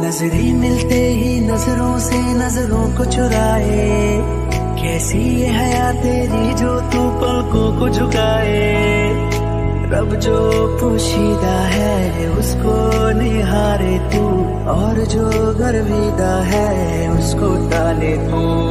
नजरी मिलते ही नज़रों से नज़रों को चुराए। कैसी ये हया तेरी जो तू पलकों को झुकाए? रब जो पोशीदा है, उसको निहारे तू। और जो गर्विदा है, उसको डाले तू।